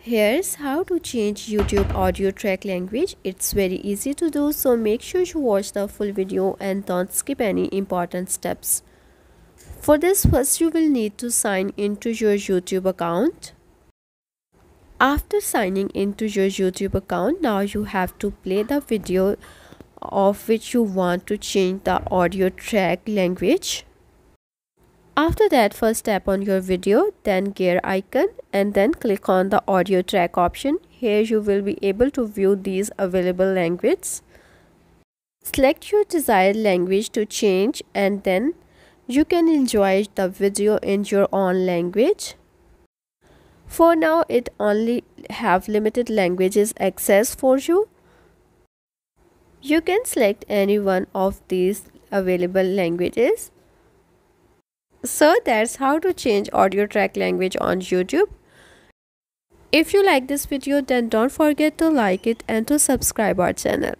Here's how to change YouTube audio track language. It's very easy to do so make sure you watch the full video and don't skip any important steps. For this first you will need to sign into your YouTube account. After signing into your YouTube account now you have to play the video of which you want to change the audio track language. After that first tap on your video then gear icon and then click on the audio track option. Here you will be able to view these available languages. Select your desired language to change and then you can enjoy the video in your own language. For now it only have limited languages access for you. You can select any one of these available languages so that's how to change audio track language on YouTube. If you like this video then don't forget to like it and to subscribe our channel.